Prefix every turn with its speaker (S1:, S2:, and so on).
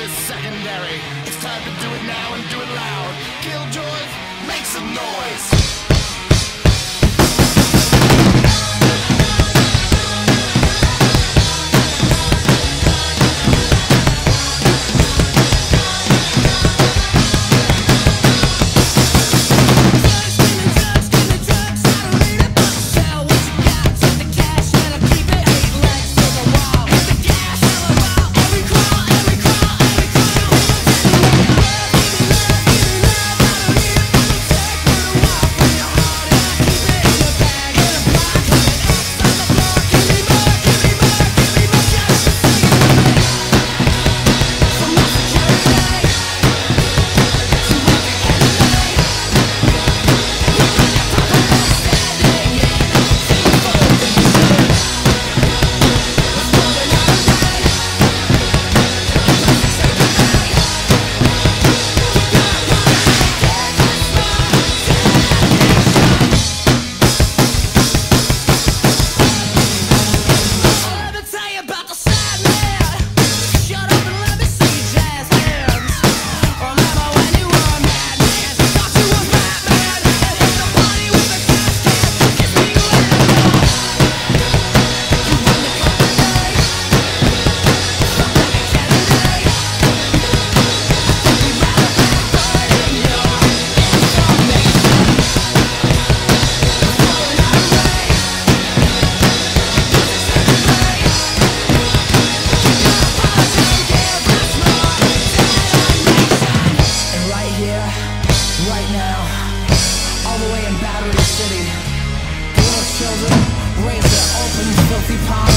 S1: is secondary. It's time to do it now and do it loud. Killjoys, make some noise. right now, all the way in Battery City. Little children raise their open, filthy palms.